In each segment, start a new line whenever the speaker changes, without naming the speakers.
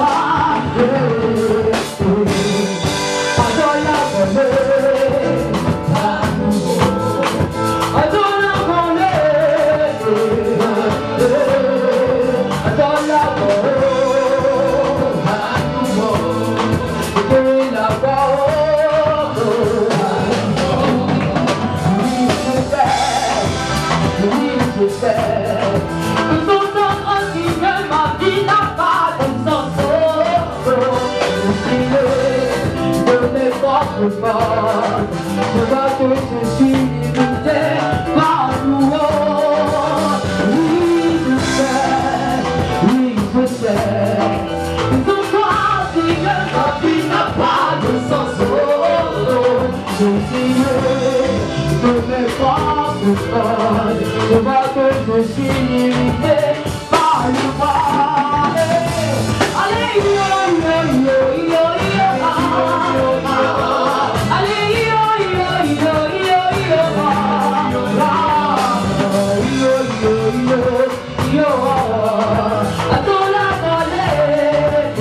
봐 sacrifice. Without the witness,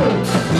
Thank